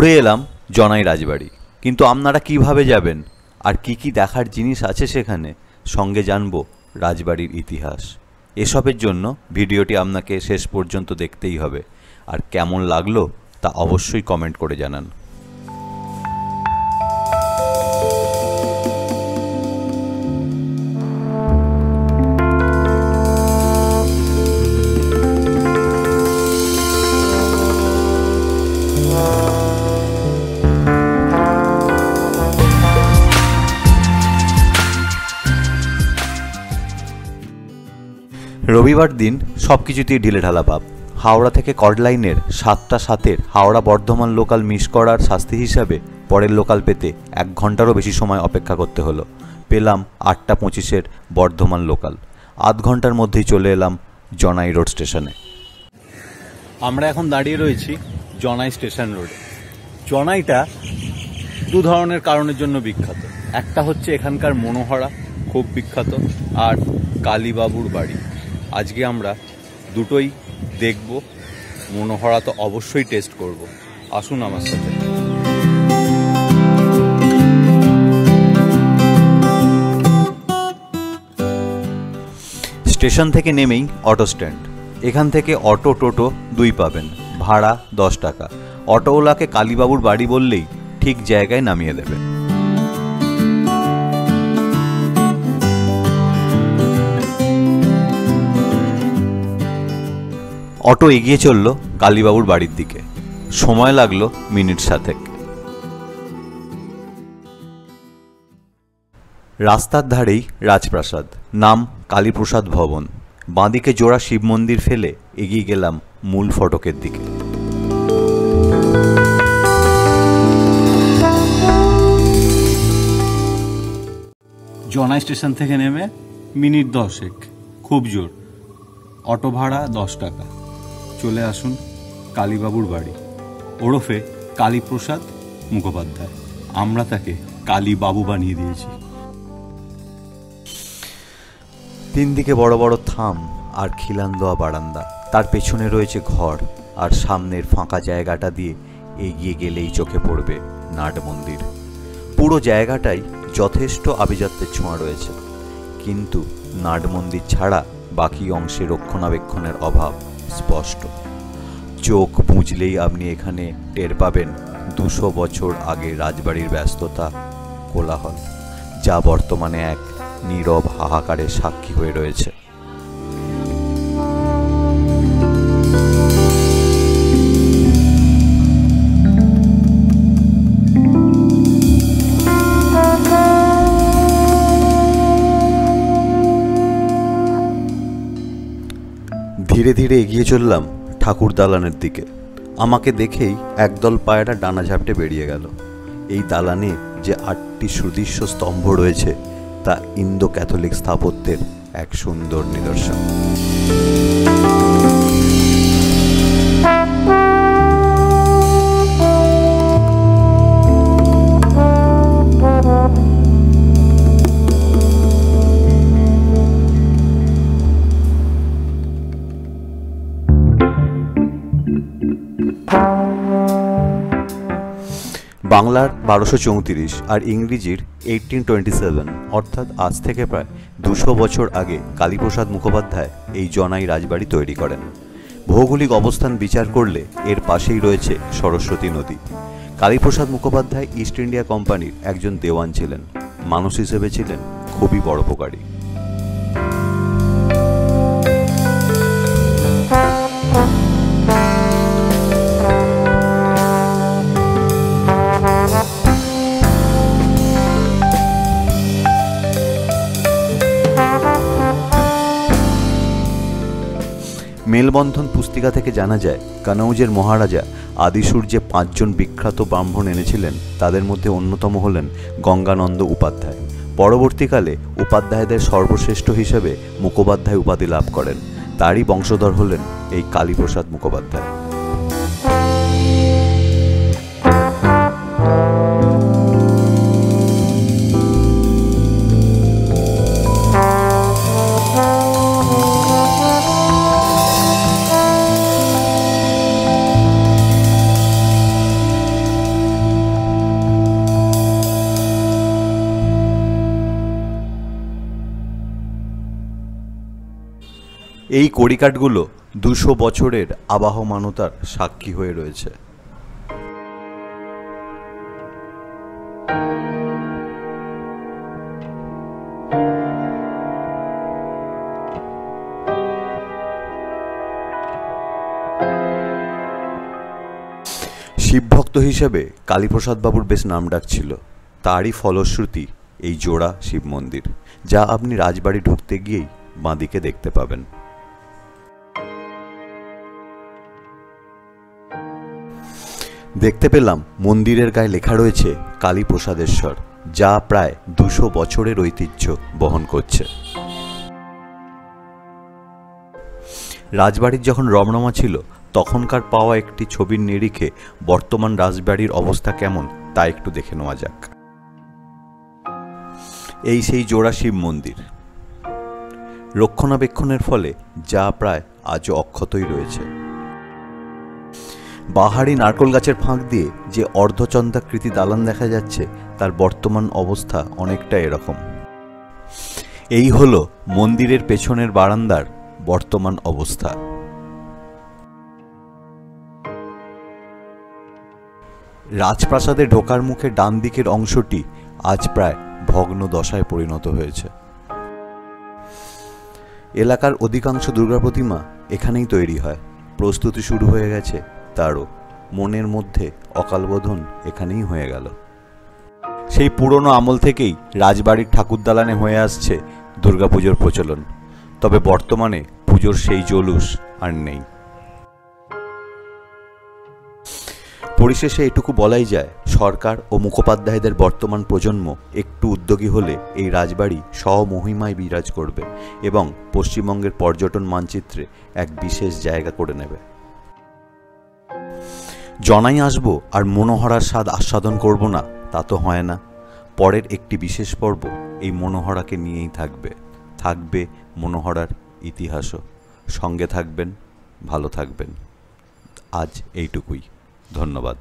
ঘুরে এলাম জনাই রাজবাড়ি। কিন্তু আপনারা কীভাবে যাবেন? আর কি কি দেখার জিনিস আছে সেখানে? সঙ্গে জানব রাজবাড়ির ইতিহাস। এসবের জন্য ভিডিওটি আপনাকে শেষ পর্যন্ত দেখতেই হবে। আর কেমন লাগল তা অবশ্যই কমেন্ট করে জানান। রবিবার দিন সব কিছুতেই ঢিলে ঢালা পাপ। হাওড়া থেকে কর্ড লাইনের সাতটা সাতের হাওড়া বর্ধমান লোকাল মিস করার শাস্তি হিসাবে পরের লোকাল পেতে এক ঘন্টারও বেশি সময় অপেক্ষা করতে হলো। পেলাম আটটা পঁচিশের বর্ধমান লোকাল। আধ ঘণ্টার মধ্যেই চলে এলাম জনাই রোড স্টেশনে। আমরা এখন দাঁড়িয়ে রয়েছি জনাই স্টেশন রোডে। জনাইটা দু ধরনের কারণের জন্য বিখ্যাত। একটা হচ্ছে এখানকার মনোহরা, খুব বিখ্যাত, আর কালীবাবুর বাড়ি। আজকে আমরা দুটোই দেখব। মনোহরা তো অবশ্যই টেস্ট করব। আসুন আমার সাথে। স্টেশন থেকে নেমেই অটো স্ট্যান্ড। এখান থেকে অটো টোটো দুই পাবেন। ভাড়া দশ টাকা। অটোওয়ালাকে কালীবাবুর বাড়ি বললেই ঠিক জায়গায় নামিয়ে দেবে অটো এগিয়ে চলল কালীবাবুর বাড়ির দিকে। সময় লাগল মিনিট সাতেক। রাস্তার ধারেই রাজপ্রাসাদ, নাম কালীপ্রসাদ ভবন। বাঁদিকে জোড়া শিব মন্দির ফেলে এগিয়ে গেলাম মূল ফটকের দিকে। জনাই স্টেশন থেকে নেমে মিনিট দশেক। খুব জোর। অটো ভাড়া দশ টাকা। চলে আসুন কালীবাবুর বাড়ি। ওরফে কালীপ্রসাদ মুখোপাধ্যায়। আমরা তাকে কালীবাবু বানিয়ে দিয়েছি। তিন দিকে বড় বড় থাম আর খিলান দেওয়া বারান্দা। তার পেছনে রয়েছে ঘর আর সামনের ফাঁকা জায়গাটা দিয়ে এগিয়ে গেলেই চোখে পড়বে নাট মন্দির। পুরো জায়গাটাই যথেষ্ট আভিজাত্যের ছোঁয়া রয়েছে। কিন্তু নাট মন্দির ছাড়া বাকি অংশে রক্ষণাবেক্ষণের অভাব স্পষ্ট। চোখ বুঝলেই আপনি এখানে টের পাবেন দুশো বছর আগে রাজবাড়ির ব্যস্ততা, কোলাহল, যা বর্তমানে এক নীরব হাহাকারের সাক্ষী হয়ে রয়েছে। ধীরে ধীরে এগিয়ে চললাম ঠাকুর দালানের দিকে। আমাকে দেখেই একদল পায়রা ডানা ঝাপটে বেরিয়ে গেল। এই দালানে যে আটটি সুদৃশ্য স্তম্ভ রয়েছে, তা ইন্দো ক্যাথলিক স্থাপত্যের এক সুন্দর নিদর্শন। বাংলার বারোশো চৌত্রিশ আর ইংরেজির এইটিন টোয়েন্টি সেভেন অর্থাৎ আজ থেকে প্রায় দুশো বছর আগে কালীপ্রসাদ মুখোপাধ্যায় এই জনাই রাজবাড়ি তৈরি করেন। ভৌগোলিক অবস্থান বিচার করলে এর পাশেই রয়েছে সরস্বতী নদী। কালীপ্রসাদ মুখোপাধ্যায় ইস্ট ইন্ডিয়া কোম্পানির একজন দেওয়ান ছিলেন। মানুষ হিসেবে ছিলেন খুবই বড়োপকারী মেলবন্ধন পুস্তিকা থেকে জানা যায়, কানৌজের মহারাজা আদিসুর যে পাঁচজন বিখ্যাত ব্রাহ্মণ এনেছিলেন, তাদের মধ্যে অন্যতম হলেন গঙ্গানন্দ উপাধ্যায়। পরবর্তীকালে উপাধ্যায়দের সর্বশ্রেষ্ঠ হিসেবে মুখোপাধ্যায় উপাধি লাভ করেন। তারই বংশধর হলেন এই কালীপ্রসাদ মুখোপাধ্যায়। এই কড়িকাঠগুলো দুশো বছরের আবাহমানতার সাক্ষী হয়ে রয়েছে। শিবভক্ত হিসেবে কালীপ্রসাদ বাবুর বেশ নাম ডাক ছিল। তারই ফলশ্রুতি এই জোড়া শিব মন্দির যা আপনি রাজবাড়ি ঢুকতে গিয়েই বাঁদিকে দেখতে পাবেন। দেখতে পেলাম মন্দিরের গায়ে লেখা রয়েছে কালীপ্রসাদেশ্বর, যা প্রায় দুশো বছরের ঐতিহ্য বহন করছে। রাজবাড়ির যখন রমরমা ছিল, তখনকার পাওয়া একটি ছবির নিরিখে বর্তমান রাজবাড়ির অবস্থা কেমন তা একটু দেখে নেওয়া যাক। এই সেই জোড়া শিব মন্দির। রক্ষণাবেক্ষণের ফলে যা প্রায় আজও অক্ষতই রয়েছে। বাহারি নারকল গাছের ফাঁক দিয়ে যে অর্ধচন্দ্রাকৃতি দালান দেখা যাচ্ছে, তার বর্তমান অবস্থা অনেকটা এরকম। এই হলো মন্দিরের পেছনের বারান্দার বর্তমান অবস্থা। রাজপ্রাসাদে ঢোকার মুখে ডান দিকের অংশটি আজ প্রায় ভগ্ন দশায় পরিণত হয়েছে। এলাকার অধিকাংশ দুর্গা প্রতিমা এখানেই তৈরি হয়। প্রস্তুতি শুরু হয়ে গেছে। তারও মনের মধ্যে অকালবোধন এখানেই হয়ে গেল। সেই পুরনো আমল থেকেই রাজবাড়ির ঠাকুর দালানে হয়ে আসছে দুর্গাপুজোর প্রচলন। তবে বর্তমানে পুজোর সেই জলুস আর নেই। পরিশেষে এটুকু বলাই যায়, সরকার ও মুখোপাধ্যায়দের বর্তমান প্রজন্ম একটু উদ্যোগী হলে এই রাজবাড়ি স্বমহিমায় বিরাজ করবে এবং পশ্চিমবঙ্গের পর্যটন মানচিত্রে এক বিশেষ জায়গা করে নেবে। জনাই আসব আর মনোহরার স্বাদ আস্বাদন করব না, তা তো হয় না। পরের একটি বিশেষ পর্ব এই মনোহরাকে নিয়েই থাকবে। থাকবে মনোহরার ইতিহাসও। সঙ্গে থাকবেন, ভালো থাকবেন। আজ এইটুকুই। ধন্যবাদ।